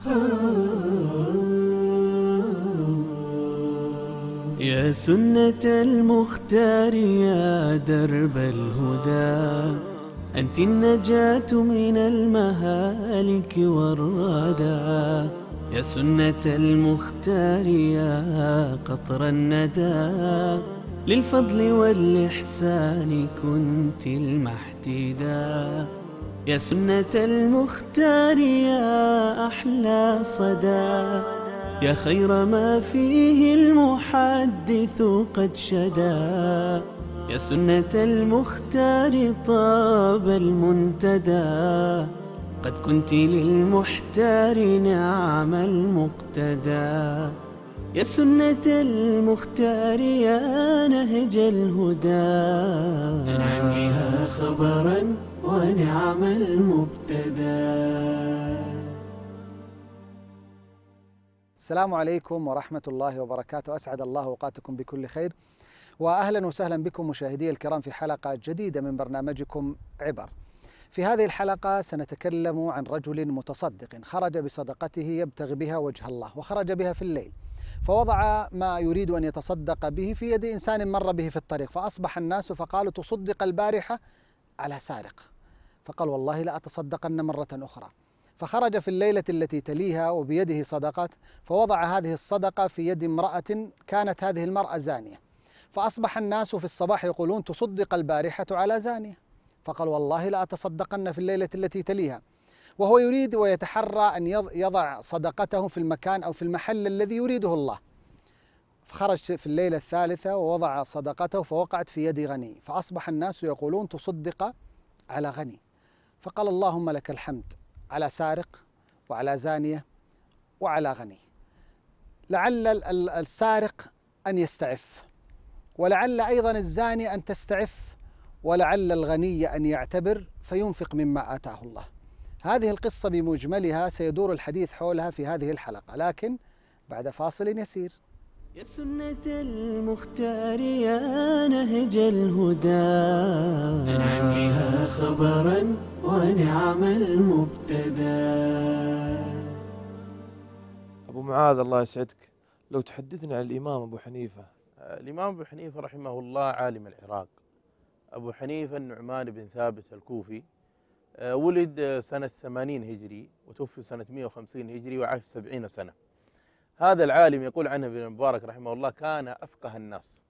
يا سنة المختار يا درب الهدى أنت النجاة من المهالك والردى. يا سنة المختار يا قطر الندى للفضل والإحسان كنت المحتدا يا سنة المختار يا أحلى صدى يا خير ما فيه المحدث قد شدا يا سنة المختار طاب المنتدى قد كنت للمحتار نعم المقتدى. يا سنة المختار يا نهج الهدى. انعم بها خبرا ونعم المبتدى السلام عليكم ورحمة الله وبركاته. أسعد الله أوقاتكم بكل خير. وأهلا وسهلا بكم مشاهدي الكرام في حلقة جديدة من برنامجكم عبر. في هذه الحلقة سنتكلم عن رجل متصدق خرج بصدقته يبتغي بها وجه الله وخرج بها في الليل. فوضع ما يريد أن يتصدق به في يد إنسان مر به في الطريق. فأصبح الناس فقالوا تصدق البارحة على سارق. فقال والله لأتصدقن مرة أخرى. فخرج في الليلة التي تليها وبيده صدقات فوضع هذه الصدقة في يد امرأة كانت هذه المرأة زانية. فأصبح الناس في الصباح يقولون تصدق البارحة على زانية. فقال والله لأتصدقن في الليلة التي تليها. وهو يريد ويتحرى أن يضع صدقته في المكان أو في المحل الذي يريده الله. فخرج في الليلة الثالثة ووضع صدقته فوقعت في يد غني. فأصبح الناس يقولون تصدق على غني. فقال اللهم لك الحمد على سارق وعلى زانية وعلى غني. لعل السارق أن يستعف ولعل أيضا الزاني أن تستعف ولعل الغني أن يعتبر فينفق مما آتاه الله. هذه القصة بمجملها سيدور الحديث حولها في هذه الحلقة لكن بعد فاصل يسير. يا سنة المختار يا نهج الهدى. انعم بها خبرا ونعم المبتدى. أبو معاذ الله يسعدك. لو تحدثنا عن الإمام أبو حنيفة. الإمام أبو حنيفة رحمه الله عالم العراق. أبو حنيفة النعمان بن ثابت الكوفي ولد سنة 80 هجري وتوفي سنة 150 هجري وعاش 70 سنة. هذا العالم يقول عنه ابن المبارك رحمه الله كان أفقه الناس.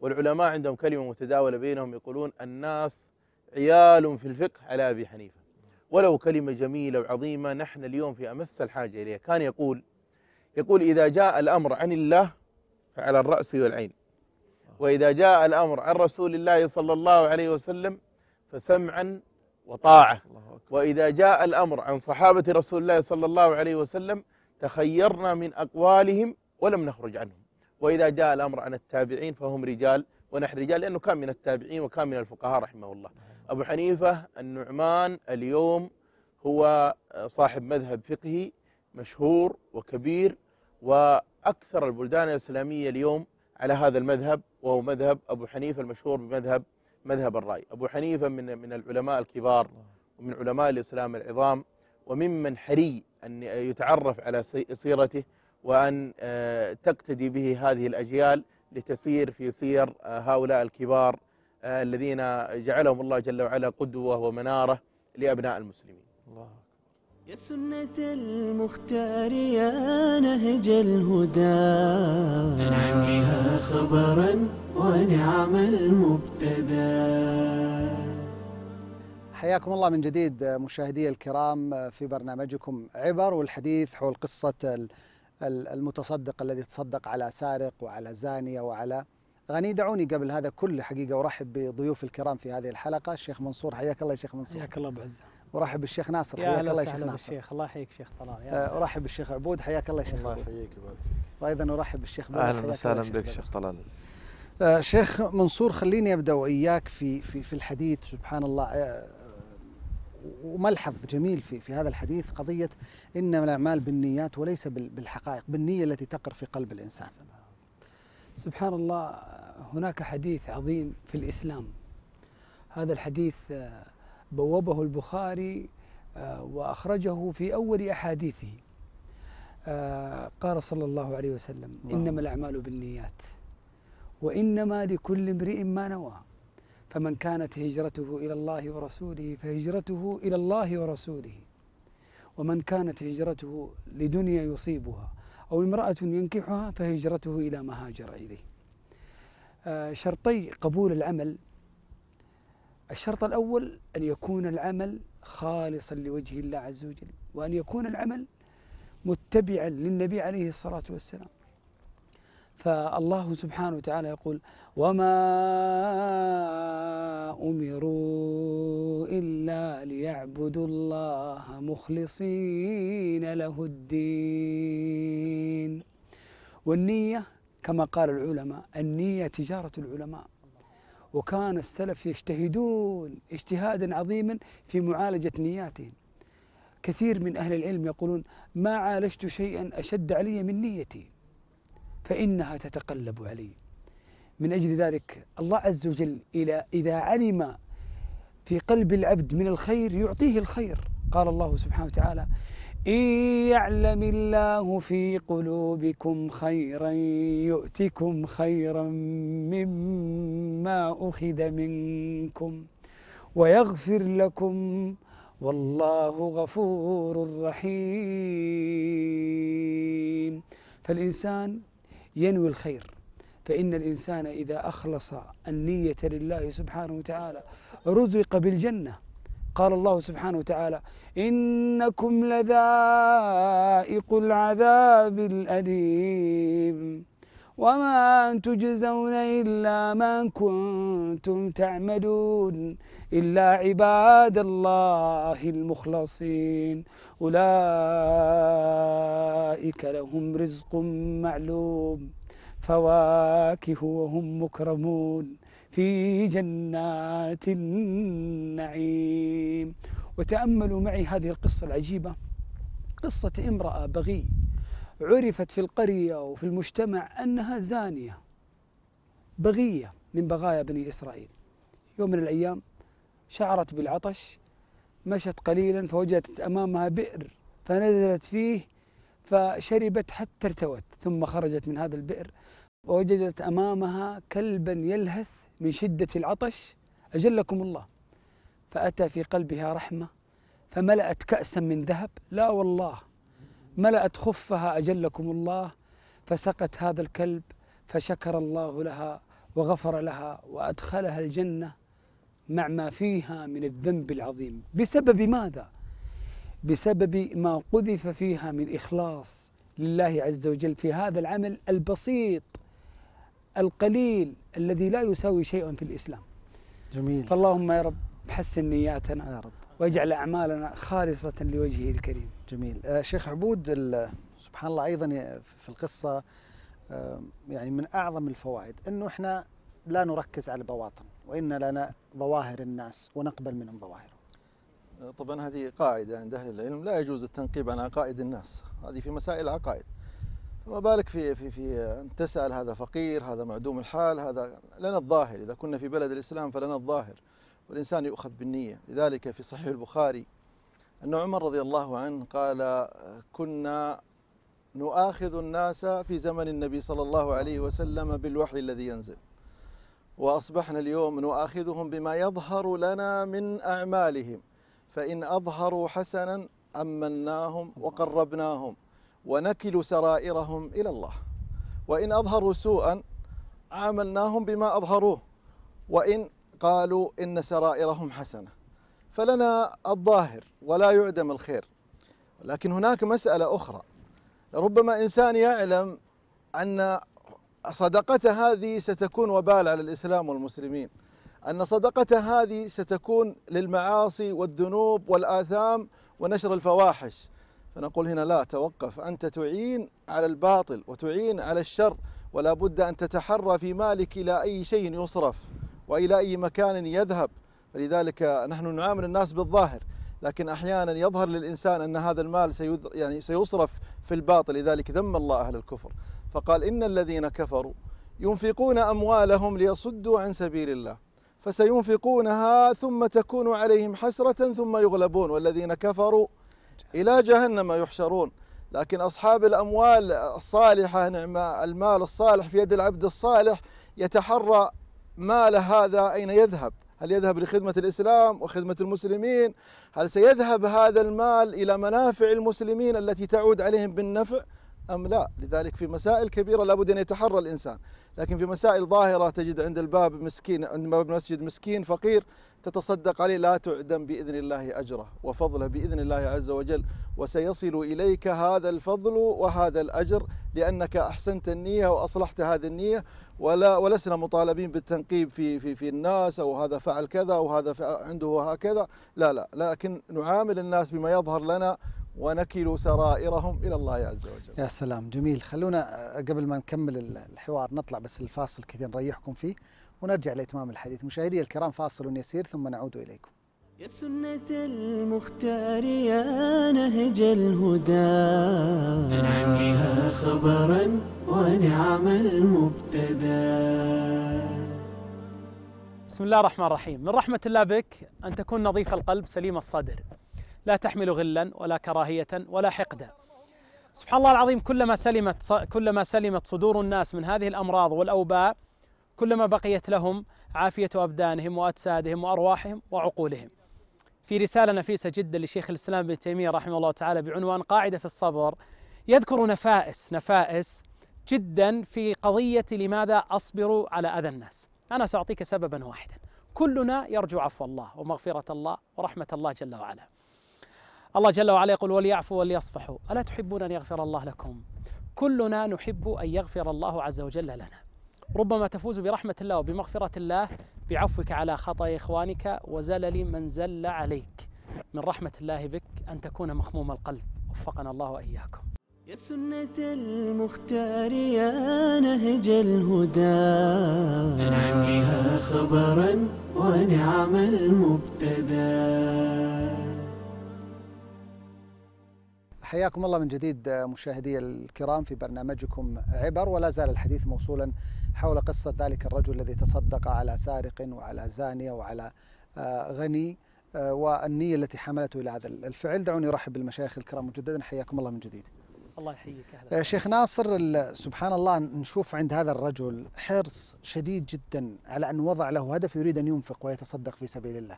والعلماء عندهم كلمة متداولة بينهم يقولون الناس عيال في الفقه على أبي حنيفة. ولو كلمة جميلة وعظيمة نحن اليوم في أمس الحاجة إليها. كان يقول يقول إذا جاء الأمر عن الله فعلى الرأس والعين. وإذا جاء الأمر عن رسول الله صلى الله عليه وسلم فسمعا وطاعة. وإذا جاء الأمر عن صحابة رسول الله صلى الله عليه وسلم تخيرنا من أقوالهم ولم نخرج عنهم. وإذا جاء الأمر عن التابعين فهم رجال ونحن رجال لأنه كان من التابعين وكان من الفقهاء رحمه الله. أبو حنيفة النعمان اليوم هو صاحب مذهب فقهي مشهور وكبير وأكثر البلدان الإسلامية اليوم على هذا المذهب وهو مذهب أبو حنيفة المشهور بمذهب مذهب الرأي. أبو حنيفة من من العلماء الكبار ومن علماء الإسلام العظام. وممن حري أن يتعرف على سيرته وأن تقتدي به هذه الأجيال لتسير في سير هؤلاء الكبار الذين جعلهم الله جل وعلا قدوة ومنارة لأبناء المسلمين. الله. يا سنة المختار يا نهج الهدى. انعم بها خبرا ونعم المبتدى. حياكم الله من جديد مشاهدي الكرام في برنامجكم عبر والحديث حول قصة المتصدق الذي تصدق على سارق وعلى زانية وعلى غني. دعوني قبل هذا كله حقيقة أرحب بضيوف الكرام في هذه الحلقة. الشيخ منصور حياك الله يا شيخ منصور. حياك الله أبو عزة. ارحب بالشيخ ناصر يا حياك الله يا شيخ ناصر. بالشيخ. الله يحييك شيخ طلال ارحب بالشيخ عبود حياك الله يا شيخ الله يحييك ويبارك وأيضا ارحب بالشيخ حياك وسهلا بك. شيخ طلال. آه، شيخ منصور خليني أبدأ وإياك في في في الحديث. سبحان الله آه، وملحظ جميل في في هذا الحديث قضية إنما الأعمال بالنيات وليس بال- بالحقائق بالنية التي تقر في قلب الإنسان. سبحان الله هناك حديث عظيم في الإسلام. هذا الحديث آه، بوبه البخاري آه، وأخرجه في أول أحاديثه. آه قال صلى الله عليه وسلم اللهم إنما الأعمال بالنيات وإنما لكل امرئ ما نوى. فمن كانت هجرته إلى الله ورسوله فهجرته إلى الله ورسوله. ومن كانت هجرته لدنيا يصيبها أو امرأة ينكحها فهجرته إلى ما هاجر إليه. آه شرطي قبول العمل. الشرط الأول أن يكون العمل خالصا لوجه الله عز وجل وأن يكون العمل متبعا للنبي عليه الصلاة والسلام. فالله سبحانه وتعالى يقول وما أمروا إلا ليعبدوا الله مخلصين له الدين. والنية كما قال العلماء النية تجارة العلماء. وكان السلف يجتهدون اجتهادا عظيما في معالجة نياتهم. كثير من أهل العلم يقولون ما عالجت شيئا أشد علي من نيتي. فإنها تتقلب علي. من أجل ذلك الله عز وجل إلى إذا علم في قلب العبد من الخير يعطيه الخير. قال الله سبحانه وتعالى إن يعلم الله في قلوبكم خيرا يؤتكم خيرا مما أخذ منكم ويغفر لكم والله غفور رحيم. فالإنسان ينوي الخير. فإن الإنسان إذا أخلص النية لله سبحانه وتعالى رزق بالجنة. قال الله سبحانه وتعالى إنكم لذائق العذاب الأليم. وما تجزون إلا ما كنتم تعملون إلا عباد الله المخلصين. أولئك لهم رزق معلوم فواكه وهم مكرمون. في جنات النعيم. وتأملوا معي هذه القصة العجيبة. قصة امرأة بغي. عرفت في القرية وفي المجتمع أنها زانية بغية من بغايا بني إسرائيل. يوم من الأيام شعرت بالعطش مشت قليلا فوجدت أمامها بئر فنزلت فيه فشربت حتى ارتوت ثم خرجت من هذا البئر ووجدت أمامها كلبا يلهث من شدة العطش. أجلكم الله. فأتى في قلبها رحمة فملأت كأسا من ذهب. لا والله. ملأت خفها أجلكم الله فسقت هذا الكلب فشكر الله لها وغفر لها وأدخلها الجنة مع ما فيها من الذنب العظيم. بسبب ماذا؟ بسبب ما قذف فيها من إخلاص لله عز وجل في هذا العمل البسيط القليل الذي لا يساوي شيئا في الإسلام. جميل. فاللهم يا رب حسن نياتنا يا رب. واجعل أعمالنا خالصة لوجهه الكريم. جميل. آه شيخ عبود سبحان الله أيضا في القصة آه يعني من أعظم الفوائد إنه إحنا لا نركز على البواطن وان لنا ظواهر الناس ونقبل منهم ظواهرهم. طبعا هذه قاعدة عند أهل العلم لا يجوز التنقيب عن عقائد الناس هذه في مسائل العقائد. فما بالك في في في أن تسأل هذا فقير هذا معدوم الحال هذا لنا الظاهر إذا كنا في بلد الإسلام فلنا الظاهر والإنسان يؤخذ بالنية لذلك في صحيح البخاري أن عمر رضي الله عنه قال كنا نؤاخذ الناس في زمن النبي صلى الله عليه وسلم بالوحي الذي ينزل وأصبحنا اليوم نؤاخذهم بما يظهر لنا من أعمالهم فإن أظهروا حسنا أمناهم وقربناهم ونكل سرائرهم إلى الله وإن أظهروا سوءا عاملناهم بما أظهروه وإن قالوا إن سرائرهم حسنة فلنا الظاهر ولا يعدم الخير. لكن هناك مسألة أخرى. ربما إنسان يعلم أن صدقته هذه ستكون وبال على الإسلام والمسلمين. أن صدقته هذه ستكون للمعاصي والذنوب والآثام ونشر الفواحش. فنقول هنا لا توقف. أنت تعين على الباطل وتعين على الشر ولا بد أن تتحرى في مالك إلى أي شيء يصرف وإلى أي مكان يذهب. فلذلك نحن نعامل الناس بالظاهر. لكن أحيانا يظهر للإنسان أن هذا المال سيذ- يعني سيصرف في الباطل لذلك ذم الله أهل الكفر. فقال إن الذين كفروا ينفقون أموالهم ليصدوا عن سبيل الله فسينفقونها ثم تكون عليهم حسرة ثم يغلبون والذين كفروا إلى جهنم يحشرون. لكن أصحاب الأموال الصالحة نعم المال الصالح في يد العبد الصالح يتحرى مال هذا أين يذهب؟ هل يذهب لخدمة الإسلام وخدمة المسلمين؟ هل سيذهب هذا المال إلى منافع المسلمين التي تعود عليهم بالنفع؟ أم لا؟ لذلك في مسائل كبيرة لابد أن يتحرى الإنسان. لكن في مسائل ظاهرة تجد عند الباب مسكين عند باب المسجد مسكين فقير تتصدق عليه لا تعدم بإذن الله أجره وفضله بإذن الله عز وجل. وسيصل إليك هذا الفضل وهذا الأجر لأنك أحسنت النية وأصلحت هذه النية. ولا ولسنا مطالبين بالتنقيب في في في الناس أو هذا فعل كذا وهذا عنده هكذا. لا لا لكن نعامل الناس بما يظهر لنا ونكل سرائرهم إلى الله عز وجل. يا سلام جميل. خلونا قبل ما نكمل الحوار نطلع بس الفاصل كذا نريحكم فيه ونرجع لإتمام الحديث. مشاهدي الكرام فاصل يسير ثم نعود إليكم. يا سنة المختار يا نهج الهدى. أنعم بها خبرا ونعم المبتدى. بسم الله الرحمن الرحيم. من رحمة الله بك أن تكون نظيف القلب سليم الصدر. لا تحمل غلا ولا كراهية ولا حقدا. سبحان الله العظيم كلما سلمت كلما سلمت صدور الناس من هذه الأمراض والأوباء كلما بقيت لهم عافية أبدانهم وأجسادهم وأرواحهم وعقولهم. في رسالة نفيسة جدا لشيخ الإسلام ابن تيمية رحمه الله تعالى بعنوان قاعدة في الصبر. يذكر نفائس نفائس جدا في قضية لماذا أصبر على أذى الناس. أنا سأعطيك سببا واحدا. كلنا يرجو عفو الله ومغفرة الله ورحمة الله جل وعلا. الله جل وعلا يقول وليعفوا وليصفحوا. ألا تحبون أن يغفر الله لكم؟ كلنا نحب أن يغفر الله عز وجل لنا. ربما تفوز برحمة الله وبمغفرة الله بعفوك على خطأ إخوانك وزلل من زل عليك. من رحمة الله بك أن تكون مخموم القلب. وفقنا الله وإياكم. يا سنة المختار يا نهج الهدى. أنعم بها خبرا ونعم المبتدى. حياكم الله من جديد مشاهدي الكرام في برنامجكم عبر ولا زال الحديث موصولا حول قصة ذلك الرجل الذي تصدق على سارق وعلى زانية وعلى غني والنية التي حملته إلى هذا الفعل. دعوني أرحب بالمشايخ الكرام مجددا حياكم الله من جديد. الله يحييك أهلا شيخ ناصر سبحان الله نشوف عند هذا الرجل حرص شديد جدا على أن وضع له هدف يريد أن ينفق ويتصدق في سبيل الله.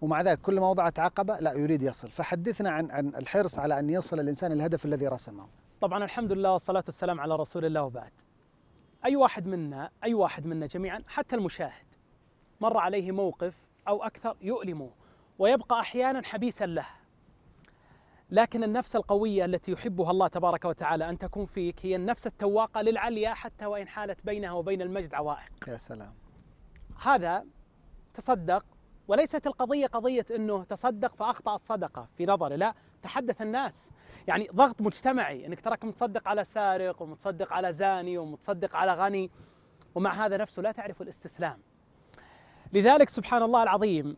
ومع ذلك كل ما وضعت عقبة لا يريد يصل. فحدثنا عن عن الحرص على أن يصل الإنسان الهدف الذي رسمه. طبعا الحمد لله والصلاة والسلام على رسول الله وبعد. أي واحد منا أي واحد منا جميعا حتى المشاهد مر عليه موقف أو أكثر يؤلمه ويبقى أحيانا حبيسا له. لكن النفس القوية التي يحبها الله تبارك وتعالى أن تكون فيك هي النفس التواقة للعليا حتى وإن حالت بينها وبين المجد عوائق. يا سلام. هذا تصدق وليست القضية قضية أنه تصدق فأخطأ الصدقة. في نظري لا تحدث الناس. يعني ضغط مجتمعي أنك تراك متصدق على سارق ومتصدق على زاني ومتصدق على غني ومع هذا نفسه لا تعرف الاستسلام. لذلك سبحان الله العظيم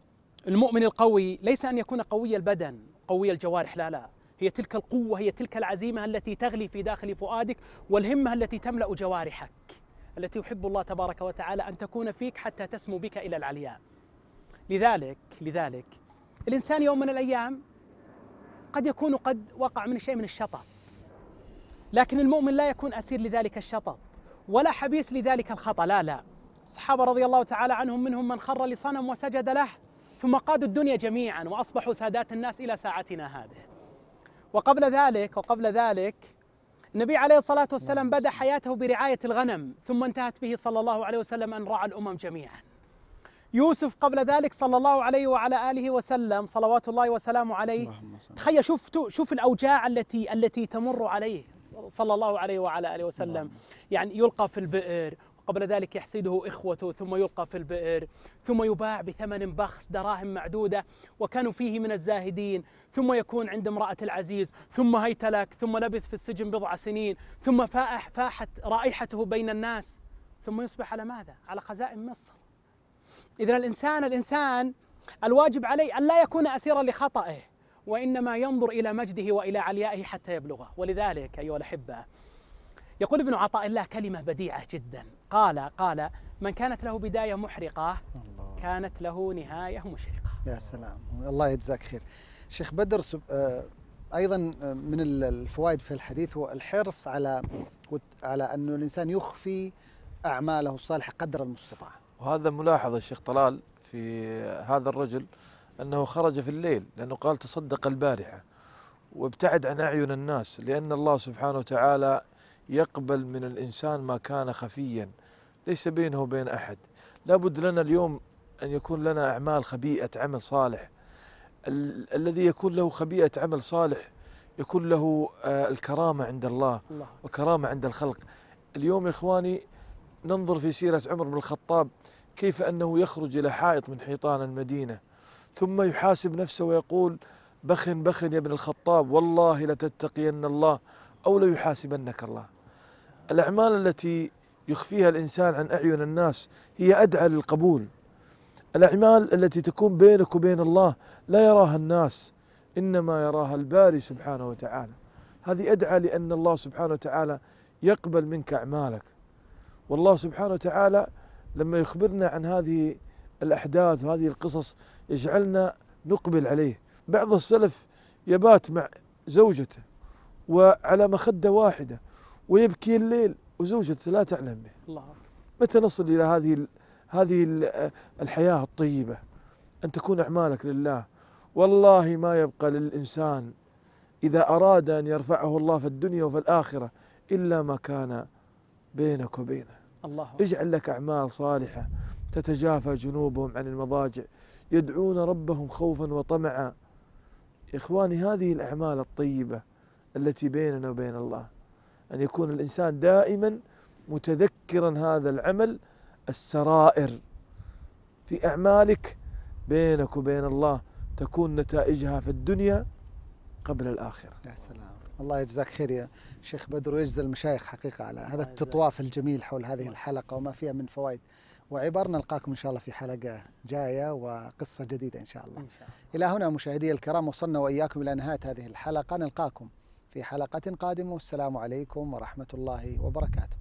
المؤمن القوي ليس أن يكون قوي البدن قوي الجوارح لا لا. هي تلك القوة هي تلك العزيمة التي تغلي في داخل فؤادك والهمة التي تملأ جوارحك التي يحب الله تبارك وتعالى أن تكون فيك حتى تسمو بك إلى العلياء. لذلك لذلك الإنسان يوم من الأيام قد يكون قد وقع من شيء من الشطط. لكن المؤمن لا يكون أسير لذلك الشطط ولا حبيس لذلك الخطأ لا لا. الصحابة رضي الله تعالى عنهم منهم من خر لصنم وسجد له ثم قادوا الدنيا جميعا وأصبحوا سادات الناس إلى ساعتنا هذه. وقبل ذلك وقبل ذلك النبي عليه الصلاة والسلام بدأ حياته برعاية الغنم ثم انتهت به صلى الله عليه وسلم أن رعى الأمم جميعا. يوسف قبل ذلك صلى الله عليه وعلى آله وسلم صلوات الله وسلامه عليه. تخيل شوف شوف الأوجاع التي التي تمر عليه صلى الله عليه وعلى آله وسلم. يعني يلقى في البئر قبل ذلك يحسده إخوته ثم يلقى في البئر ثم يباع بثمن بخس دراهم معدودة وكانوا فيه من الزاهدين ثم يكون عند امرأة العزيز ثم هيتلك ثم لبث في السجن بضع سنين ثم فاح فاحت رائحته بين الناس ثم يصبح على ماذا؟ على خزائن مصر. إذا الإنسان الإنسان الواجب عليه أن لا يكون أسيرا لخطئه وإنما ينظر إلى مجده وإلى عليائه حتى يبلغه. ولذلك أيها الأحبة يقول ابن عطاء الله كلمة بديعة جدا. قال قال من كانت له بداية محرقة الله. كانت له نهاية مشرقة. يا سلام. الله يجزاك خير. شيخ بدر سب... آه أيضا من ال- الفوائد في الحديث هو الحرص على على انه الإنسان يخفي أعماله الصالحة قدر المستطاع. وهذا ملاحظة الشيخ طلال في هذا الرجل أنه خرج في الليل لأنه قال تصدق البارحة وابتعد عن أعين الناس لأن الله سبحانه وتعالى يقبل من الإنسان ما كان خفيا ليس بينه وبين أحد. لابد لنا اليوم أن يكون لنا أعمال خبيئة عمل صالح. ال- الذي يكون له خبيئة عمل صالح يكون له آه، الكرامة عند الله الله. وكرامة عند الخلق. اليوم يا إخواني ننظر في سيرة عمر بن الخطاب كيف أنه يخرج إلى حائط من حيطان المدينة ثم يحاسب نفسه ويقول بخن بخن يا ابن الخطاب والله لتتقين الله أو ليحاسبنك الله. الأعمال التي يخفيها الإنسان عن أعين الناس هي أدعى للقبول. الأعمال التي تكون بينك وبين الله لا يراها الناس إنما يراها الباري سبحانه وتعالى. هذه أدعى لأن الله سبحانه وتعالى يقبل منك أعمالك. والله سبحانه وتعالى لما يخبرنا عن هذه الأحداث وهذه القصص يجعلنا نقبل عليه. بعض السلف يبات مع زوجته وعلى مخدة واحدة ويبكي الليل وزوجته لا تعلم به. الله. متى نصل إلى هذه هذه ال- الحياة الطيبة؟ أن تكون أعمالك لله. والله ما يبقى للإنسان إذا أراد أن يرفعه الله في الدنيا وفي الآخرة إلا ما كان بينك وبينه. الله. اجعل لك أعمال صالحة تتجافى جنوبهم عن المضاجع. يدعون ربهم خوفا وطمعا. إخواني هذه الأعمال الطيبة التي بيننا وبين الله. أن يكون الإنسان دائما متذكرا هذا العمل السرائر. في أعمالك بينك وبين الله تكون نتائجها في الدنيا قبل الآخرة. يا سلام. الله يجزاك خير يا شيخ بدر ويجزي المشايخ حقيقة على هذا. التطواف الجميل حول هذه الحلقة وما فيها من فوائد. وعبر نلقاكم إن شاء الله في حلقة جاية وقصة جديدة إن شاء الله. إن شاء الله. إلى هنا مشاهدي الكرام وصلنا وإياكم إلى نهاية هذه الحلقة. نلقاكم في حلقة قادمة. والسلام عليكم ورحمة الله وبركاته.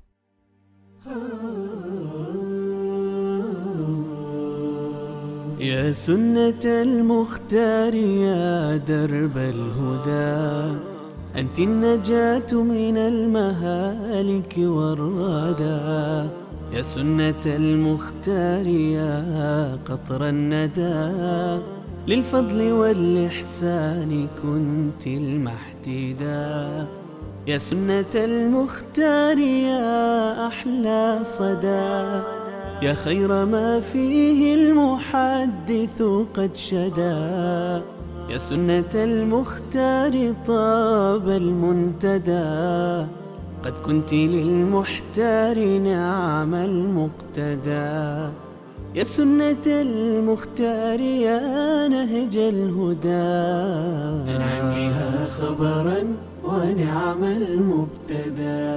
يا سنة المختار يا درب الهدى. أنت النجاة من المهالك والردى. يا سنة المختار يا قطر الندى. للفضل والإحسان كنت المحتدا يا سنة المختار يا أحلى صدى. يا خير ما فيه المحدث قد شدا يا سنة المختار طاب المنتدى. قد كنت للمحتار نعم المقتدى. يا سنة المختار يا نهج الهدى. أنعم بها خبرا ونعم المبتدى.